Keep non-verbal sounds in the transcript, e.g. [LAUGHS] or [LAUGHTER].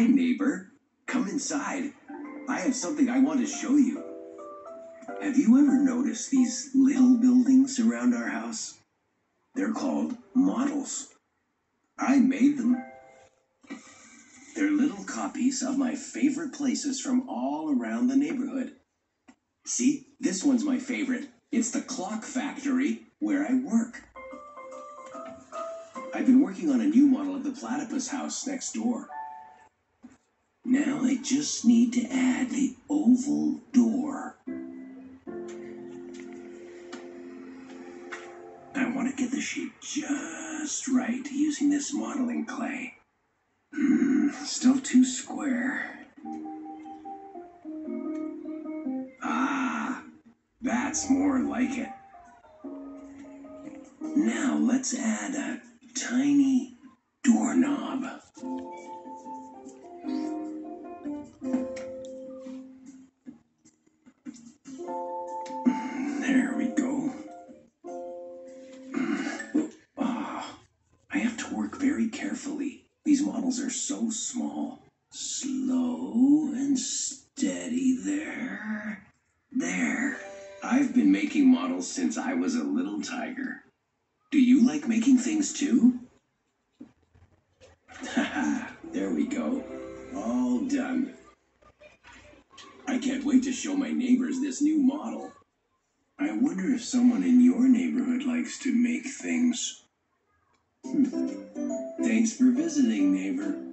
Hi, neighbor. Come inside. I have something I want to show you. Have you ever noticed these little buildings around our house? They're called models. I made them. They're little copies of my favorite places from all around the neighborhood. See, this one's my favorite. It's the clock factory where I work. I've been working on a new model of the platypus house next door. Now I just need to add the oval door. I want to get the shape just right using this modeling clay. Hmm, still too square. Ah, that's more like it. Now let's add a tiny work very carefully. These models are so small. Slow and steady there. There. I've been making models since I was a little tiger. Do you like making things too? Haha, [LAUGHS] there we go. All done. I can't wait to show my neighbors this new model. I wonder if someone in your neighborhood likes to make things. Thanks for visiting, neighbor.